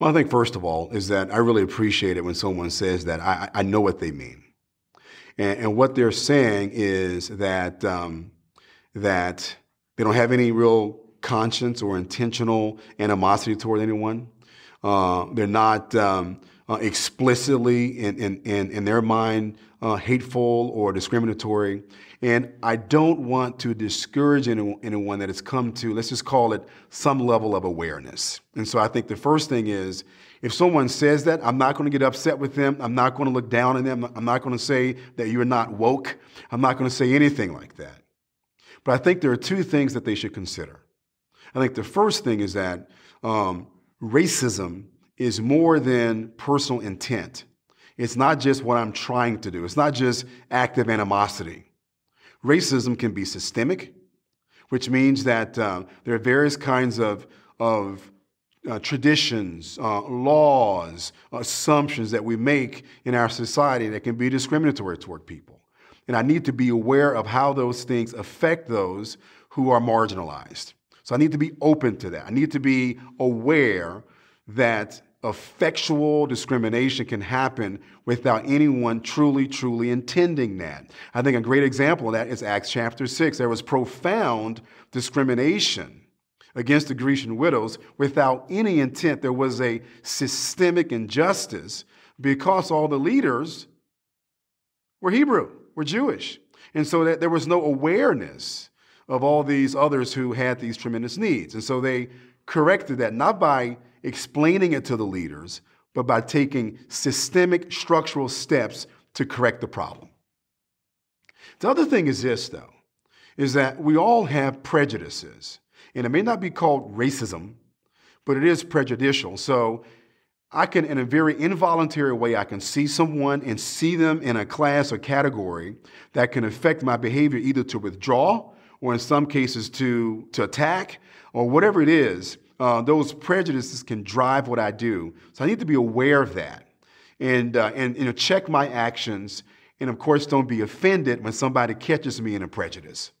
Well, I think first of all is that I really appreciate it when someone says that I, I know what they mean, and, and what they're saying is that um, that they don't have any real conscience or intentional animosity toward anyone. Uh, they're not um, uh, explicitly in, in, in, in, their mind uh, hateful or discriminatory. And I don't want to discourage anyone, anyone that has come to, let's just call it some level of awareness. And so I think the first thing is if someone says that, I'm not going to get upset with them. I'm not going to look down on them. I'm not going to say that you're not woke. I'm not going to say anything like that. But I think there are two things that they should consider. I think the first thing is that um, racism is more than personal intent. It's not just what I'm trying to do. It's not just active animosity. Racism can be systemic, which means that uh, there are various kinds of, of uh, traditions, uh, laws, assumptions that we make in our society that can be discriminatory toward people. And I need to be aware of how those things affect those who are marginalized. So I need to be open to that. I need to be aware that effectual discrimination can happen without anyone truly, truly intending that. I think a great example of that is Acts chapter 6. There was profound discrimination against the Grecian widows without any intent. There was a systemic injustice because all the leaders were Hebrew, were Jewish. And so that there was no awareness of all these others who had these tremendous needs. And so they corrected that, not by explaining it to the leaders, but by taking systemic structural steps to correct the problem. The other thing is this, though, is that we all have prejudices. And it may not be called racism, but it is prejudicial. So I can, in a very involuntary way, I can see someone and see them in a class or category that can affect my behavior either to withdraw or in some cases to, to attack or whatever it is uh, those prejudices can drive what I do. So I need to be aware of that and, uh, and you know, check my actions. And of course, don't be offended when somebody catches me in a prejudice.